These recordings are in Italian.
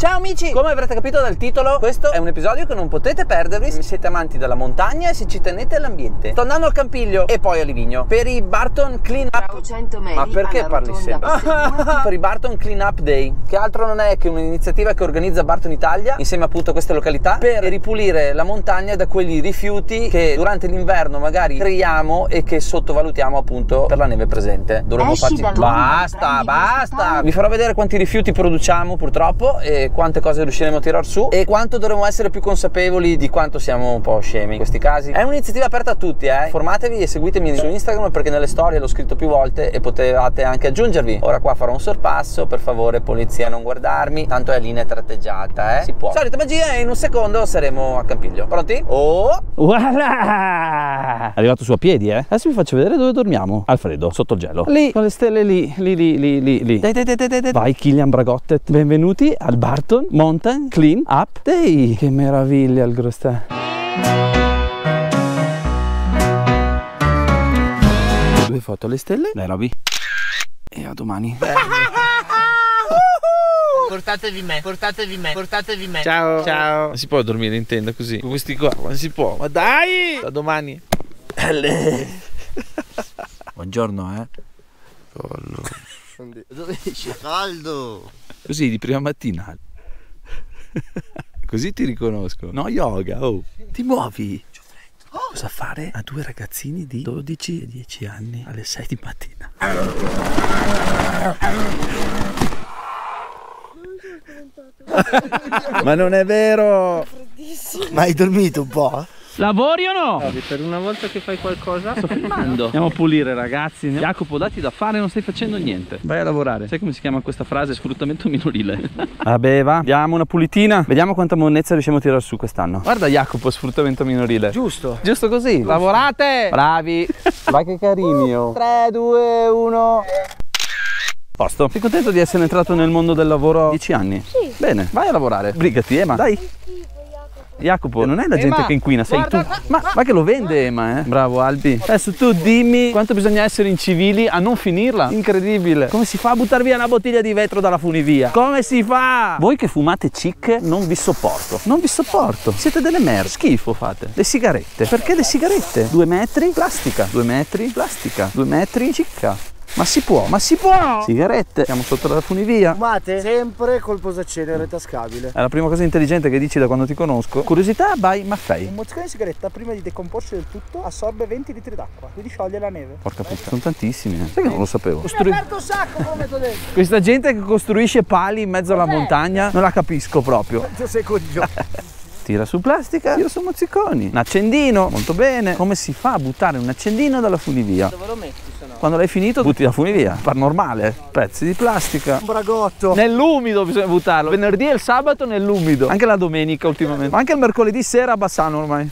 Ciao amici! Come avrete capito dal titolo, questo è un episodio che non potete perdervi se siete amanti della montagna e se ci tenete all'ambiente. Sto andando al Campiglio e poi a Livigno per i Barton Clean Up. Ma perché parli sempre? per i Barton Clean Up Day, che altro non è che un'iniziativa che organizza Barton Italia insieme appunto a queste località per ripulire la montagna da quegli rifiuti che durante l'inverno magari creiamo e che sottovalutiamo appunto per la neve presente. Dovremmo farci Basta, basta! Vi farò vedere quanti rifiuti produciamo purtroppo e quante cose riusciremo a tirar su e quanto dovremo essere più consapevoli di quanto siamo un po' scemi in questi casi. È un'iniziativa aperta a tutti, eh. Informatevi e seguitemi su Instagram perché nelle storie l'ho scritto più volte e potevate anche aggiungervi. Ora qua farò un sorpasso, per favore polizia non guardarmi, tanto è linea tratteggiata, eh. Si può. Solita magia e in un secondo saremo a Campiglio. Pronti? Oh! Voilà! È arrivato su a piedi, eh? Adesso vi faccio vedere dove dormiamo. Al freddo, sotto il gelo. Lì, con le stelle lì, lì, lì, lì, lì. Dai, dai, dai, dai, dai. Vai, Kilian Bragottet. Benvenuti al Barton Mountain Clean Up Day. Che meraviglia il Grostè. Due foto alle stelle. Dai, Roby. E a domani. Portatevi me, portatevi me, portatevi me. Ciao. Ciao. Non si può dormire in tenda così. Con questi qua. Ma si può. Ma dai! Da domani. Buongiorno, eh. Collo. Dove esce? Caldo. Così di prima mattina. Così ti riconosco. No yoga, oh. Ti muovi. Cosa fare a due ragazzini di 12 e 10 anni alle 6 di mattina? Ma non è vero! Ma hai dormito un po'? Lavori o no? per una volta che fai qualcosa sto filmando. Andiamo a pulire ragazzi. Jacopo dati da fare non stai facendo niente. Vai a lavorare. Sai come si chiama questa frase? Sfruttamento minorile. Vabbè va. Diamo una pulitina. Vediamo quanta monnezza riusciamo a tirare su quest'anno. Guarda Jacopo sfruttamento minorile. Giusto. Giusto così. Lavorate. Bravi. Vai che carini. oh. 3, 2, 1. Posto. Sei contento di essere entrato nel mondo del lavoro a 10 anni? Sì. Bene, vai a lavorare. Brigati, Ema. Dai. Jacopo, non è la gente che inquina, sei tu. Ma, ma che lo vende Ema, eh? Bravo Albi. Adesso tu dimmi quanto bisogna essere incivili a non finirla. Incredibile. Come si fa a buttare via una bottiglia di vetro dalla funivia? Come si fa? Voi che fumate cic non vi sopporto. Non vi sopporto. Siete delle mer. Schifo fate. Le sigarette. Perché le sigarette? Due metri? Plastica. Due metri? Plastica. Due metri? Cicca. Ma si può, ma si può! Sigarette, siamo sotto la funivia. Fumate sempre col posacenere tascabile. È la prima cosa intelligente che dici da quando ti conosco. Curiosità by Maffei. Un mozzicone di sigaretta prima di decomporsi del tutto assorbe 20 litri d'acqua, quindi scioglie la neve. Porca puttana, sono tantissimi. eh. Sai che non lo sapevo. Mi ha aperto un sacco come ti ho detto. Questa gente che costruisce pali in mezzo alla montagna non la capisco proprio. Tu sei coglione. Tira su plastica, tira su mozziconi. Un accendino, molto bene. Come si fa a buttare un accendino dalla funivia? Dove lo metti no? Quando l'hai finito, butti la funivia. Par normale. Pezzi di plastica. Un bragotto. Nell'umido bisogna buttarlo. Venerdì e il sabato nell'umido. Anche la domenica ultimamente. Ma anche il mercoledì sera a Bassano ormai.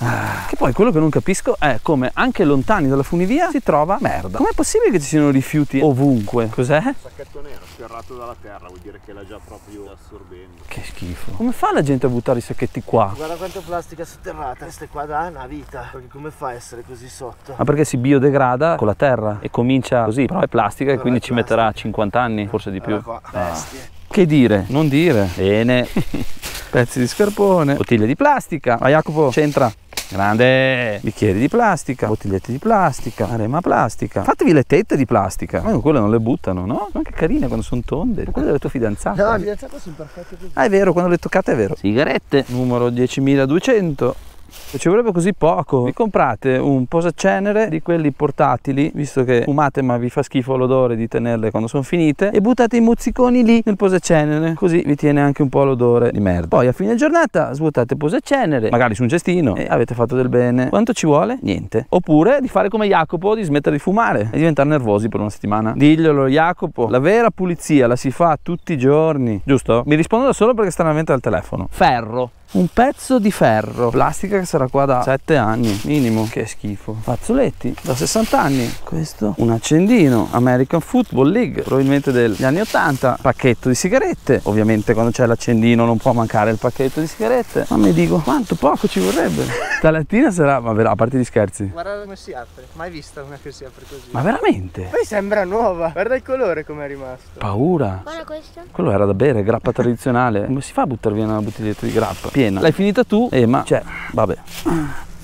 Ah, Che poi quello che non capisco è come anche lontani dalla funivia si trova merda. Com'è possibile che ci siano rifiuti ovunque? Cos'è? sacchetto nero sferrato dalla terra vuol dire che l'ha già proprio assorbendo. Che schifo. Come fa la gente a buttare i sacchetti qua? Guarda quanta plastica sotterrata. Questa è qua da una vita. Perché come fa a essere così sotto? Ma perché si biodegrada con la terra e comincia così, però è plastica e Però quindi è ci metterà 50 anni, forse di più. Guarda qua, bestie. Che dire? Non dire. Bene. Pezzi di scarpone, bottiglie di plastica. Ma Jacopo, c'entra. Grande! Bicchieri di plastica, bottigliette di plastica, arema plastica. Fatevi le tette di plastica. Ma quelle non le buttano, no? Sono anche carine quando sono tonde. Quelle delle tue fidanzate. No, il fidanzato sono perfette così. Ah, è vero, quando le toccate è vero. Sigarette, numero 10.200. Ci vorrebbe così poco. Vi comprate un posacenere di quelli portatili, visto che fumate ma vi fa schifo l'odore di tenerle quando sono finite, e buttate i mozziconi lì nel posacenere, così vi tiene anche un po' l'odore di merda. Poi a fine giornata svuotate posacenere, magari su un cestino, e avete fatto del bene. Quanto ci vuole? Niente. Oppure di fare come Jacopo, di smettere di fumare e diventare nervosi per una settimana. Diglielo Jacopo, la vera pulizia la si fa tutti i giorni, giusto? Mi rispondo da solo perché stanno a mente al telefono. Ferro. Un pezzo di ferro, plastica che sarà qua da 7 anni, minimo. Che schifo. Fazzoletti da 60 anni. Questo, un accendino, American Football League, probabilmente degli anni 80. Pacchetto di sigarette. Ovviamente quando c'è l'accendino non può mancare il pacchetto di sigarette. Ma mi dico, quanto poco ci vorrebbe. Stamattina sarà, ma a parte gli scherzi. Guarda come si apre, mai vista una che si apre così. Ma veramente? Poi sembra nuova, guarda il colore come è rimasto. Paura. Guarda questo. Quello era da bere, grappa tradizionale. Come si fa a buttare via una bottiglietta di grappa? Piena. L'hai finita tu? Eh, ma cioè, vabbè.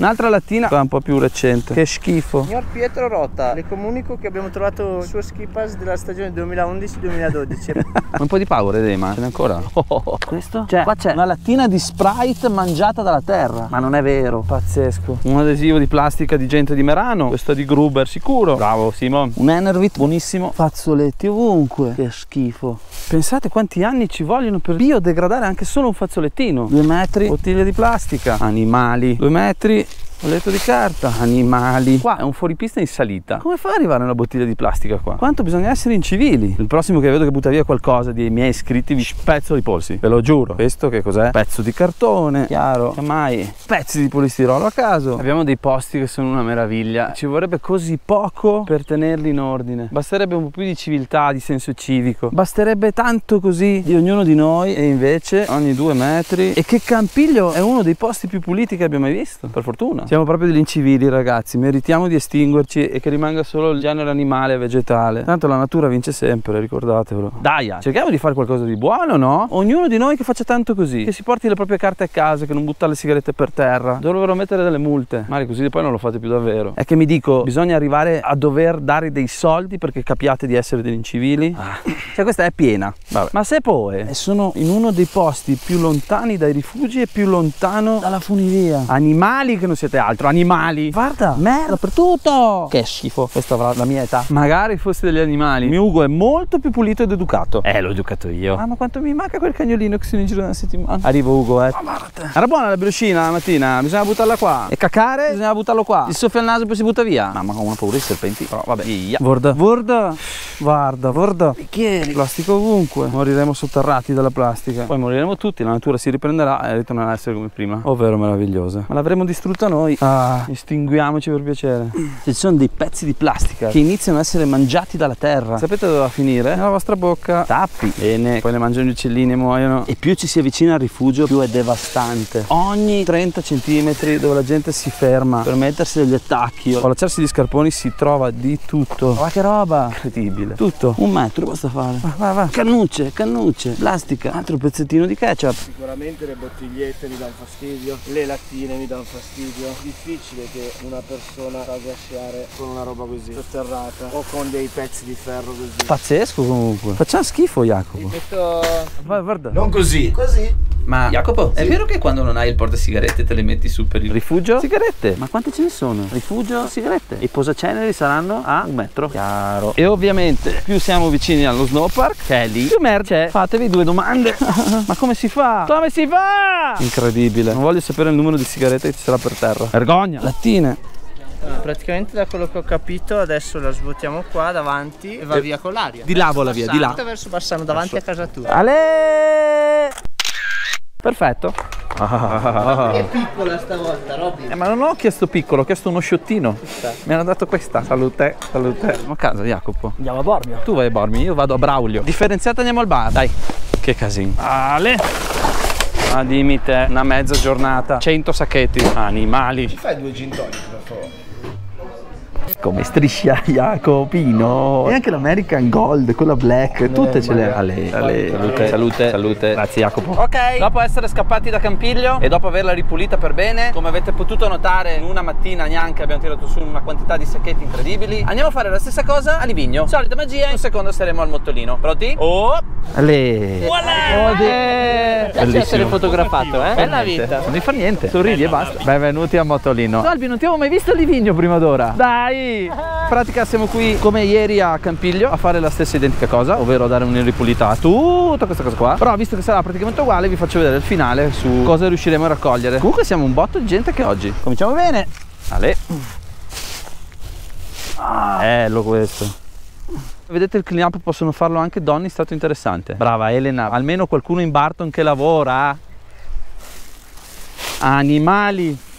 Un'altra lattina un po' più recente. Che schifo. Signor Pietro Rota, le comunico che abbiamo trovato il suo ski pass della stagione 2011-2012. un po' di power edema, ce n'è ancora? Oh, questo? Cioè, qua c'è una lattina di Sprite mangiata dalla terra. Ma non è vero, pazzesco. Un adesivo di plastica di gente di Merano, questo è di Gruber sicuro. Bravo Simon. Un Enervit buonissimo. Fazzoletti ovunque. Che schifo. Pensate quanti anni ci vogliono per biodegradare anche solo un fazzolettino. Due metri, bottiglia di plastica, animali. Due metri, letto di carta, animali. Qua è un fuoripista in salita. Come fa ad arrivare una bottiglia di plastica qua? Quanto bisogna essere incivili? Il prossimo che vedo che butta via qualcosa dei miei iscritti vi spezzo i polsi. Ve lo giuro. Questo che cos'è? Pezzo di cartone, chiaro. Mai. Pezzi di polistirolo a caso. Abbiamo dei posti che sono una meraviglia. Ci vorrebbe così poco per tenerli in ordine. Basterebbe un po' più di civiltà, di senso civico. Basterebbe tanto così di ognuno di noi e invece ogni due metri. E che Campiglio è uno dei posti più puliti che abbia mai visto. Per fortuna. Siamo proprio degli incivili ragazzi, meritiamo di estinguerci e che rimanga solo il genere animale e vegetale. Tanto la natura vince sempre, ricordatevelo. Dai, cerchiamo di fare qualcosa di buono, no? Ognuno di noi che faccia tanto così, che si porti le proprie carte a casa, che non butta le sigarette per terra. Dovrebbero mettere delle multe. Magari così poi non lo fate più davvero. È che mi dico, bisogna arrivare a dover dare dei soldi perché capiate di essere degli incivili. Ah. Cioè questa è piena. Vabbè. Ma se poi sono in uno dei posti più lontani dai rifugi e più lontano dalla funivia. Animali che non siete altro, animali. Guarda, merda dappertutto. Che schifo, questo avrà la mia età. Magari fosse degli animali. Mio Ugo è molto più pulito ed educato. Eh, l'ho educato io. Ah, ma quanto mi manca quel cagnolino che sono in giro una settimana. Arrivo Ugo, eh. Era buona la briochina la mattina, bisogna buttarla qua. E cacare, bisogna buttarlo qua. Il soffia al naso e poi si butta via. Mamma, ho una paura di serpenti. Però vabbè, via. Guarda, guarda, guarda, guarda. Bicchieri, plastico ovunque. Moriremo sotterrati dalla plastica. Poi moriremo tutti, la natura si riprenderà e ritornerà a essere come prima. Ovvero meravigliosa. Ma l'avremo distrutta noi. Ah, estinguiamoci per piacere. Ci sono dei pezzi di plastica che iniziano ad essere mangiati dalla terra. Sapete dove va a finire? Nella vostra bocca. Tappi. Bene, poi ne mangiano gli uccellini e muoiono. E più ci si avvicina al rifugio, più è devastante. Ogni 30 centimetri dove la gente si ferma per mettersi degli attacchi o allacciarsi gli scarponi si trova di tutto. Ma che roba! Incredibile. Tutto. Un metro basta fare. Va, va, va. Cannucce, cannucce, plastica, altro pezzettino di ketchup. Sicuramente le bottigliette mi danno fastidio, le lattine mi danno fastidio. Difficile che una persona fa gasciare con una roba così, sotterrata o con dei pezzi di ferro così. Pazzesco comunque. Facciamo schifo, Jacopo. Questo Va, guarda. non così, così. Ma Jacopo, è vero che quando non hai il portasigarette te le metti su per il rifugio? Sigarette? Ma quante ce ne sono? Rifugio, sigarette. E i posaceneri saranno a un metro. Chiaro. E ovviamente più siamo vicini allo snowpark, che è lì, più merda c'è. Fatevi due domande. Ma come si fa? Come si fa? Incredibile. Non voglio sapere il numero di sigarette che ci sarà per terra. Vergogna. Lattine. Praticamente da quello che ho capito adesso la svuotiamo qua davanti e va via con l'aria. Di là vola via, di là. Verso Bassano davanti a casa tua. Ale! Perfetto. È piccola stavolta, Robby. Eh, ma non ho chiesto piccolo, ho chiesto uno sciottino. Mi hanno dato questa. Salute, salute. Andiamo a casa, Jacopo. Andiamo a Bormio. Tu vai a Bormi, io vado a Braulio. Differenziata andiamo al bar. Dai. Che casino. Ale. Ah, dimmi te, una mezza giornata. 100 sacchetti. Animali. Fai due gin tonic, per favore. Come striscia Jacopino. E anche l'American Gold, quella black, tutte ce le ha. Salute, salute, salute. Grazie Jacopo. Ok, dopo essere scappati da Campiglio e dopo averla ripulita per bene, come avete potuto notare, in una mattina neanche abbiamo tirato su una quantità di sacchetti incredibili. Andiamo a fare la stessa cosa a Livigno. Solita magia, in un secondo saremo al mottolino. Pronti? Oh! Ale! Voilà! Piace essere fotografato, eh? Bella vita. Non devi fare niente, sorridi e basta. Benvenuti a Mottolino. Salvi, non ti avevo mai visto a Livigno prima d'ora. Dai! In pratica siamo qui come ieri a Campiglio a fare la stessa identica cosa, ovvero dare un'irripulita a tutta questa cosa qua. Però visto che sarà praticamente uguale vi faccio vedere il finale su cosa riusciremo a raccogliere. Comunque siamo un botto di gente che oggi. Cominciamo bene. Ale. Bello questo. Vedete il clean up possono farlo anche donne in stato interessante. Brava Elena, almeno qualcuno in Barton che lavora. Animali.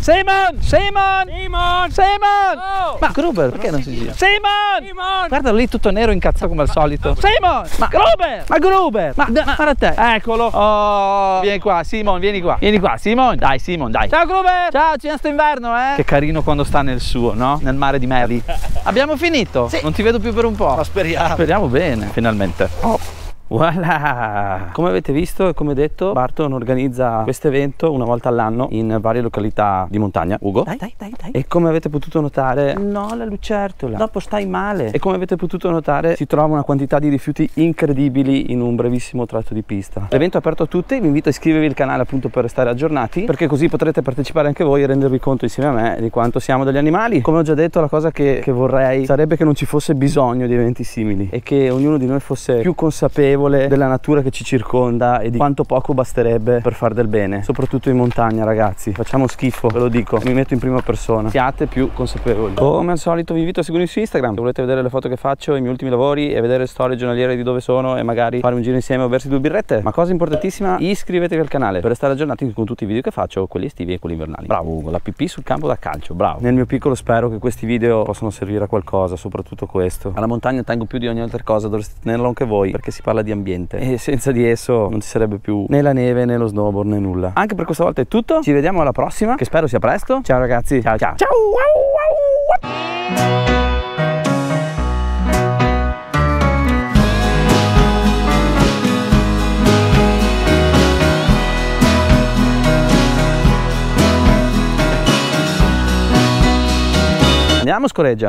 Simon! Simon! Simon! Simon! Oh! Ma Gruber, perché non si gira? Simon! Simon! Guarda lì tutto nero incazzato come al solito. Simon! Ma Gruber! Ma Gruber! Ma, ma guarda te! Eccolo! Oh! Vieni qua, Simon, vieni qua. Vieni qua, Simon. Dai, Simon, dai. Ciao Gruber! Ciao, ci sto inverno, eh? Che carino quando sta nel suo, no? Nel mare di Mary. Abbiamo finito? Sì. Non ti vedo più per un po'. Ma speriamo. Speriamo bene, finalmente. Oh. Voilà! Come avete visto e come detto, Barton organizza questo evento una volta all'anno in varie località di montagna. Ugo? Dai, dai, dai, dai. E come avete potuto notare, no, la lucertola. Dopo stai male. E come avete potuto notare, si trova una quantità di rifiuti incredibili in un brevissimo tratto di pista. L'evento è aperto a tutti, vi invito a iscrivervi al canale appunto per restare aggiornati, perché così potrete partecipare anche voi e rendervi conto insieme a me di quanto siamo degli animali. Come ho già detto, la cosa che, che vorrei sarebbe che non ci fosse bisogno di eventi simili e che ognuno di noi fosse più consapevole della natura che ci circonda e di quanto poco basterebbe per far del bene, soprattutto in montagna ragazzi. Facciamo schifo, ve lo dico, mi metto in prima persona. Siate più consapevoli. Come al solito vi invito a seguirmi su Instagram, se volete vedere le foto che faccio, i miei ultimi lavori e vedere storie giornaliere di dove sono e magari fare un giro insieme o versi due birrette. Ma cosa importantissima, iscrivetevi al canale per restare aggiornati con tutti i video che faccio, quelli estivi e quelli invernali. Bravo la pipì sul campo da calcio, bravo. Nel mio piccolo spero che questi video possano servire a qualcosa, soprattutto questo. Alla montagna tengo più di ogni altra cosa, dovreste tenerlo anche voi perché si parla di ambiente e senza di esso non ci sarebbe più né la neve né lo snowboard né nulla. Anche per questa volta è tutto, ci vediamo alla prossima che spero sia presto. Ciao ragazzi, ciao ciao. Ciao! Andiamo scoreggia.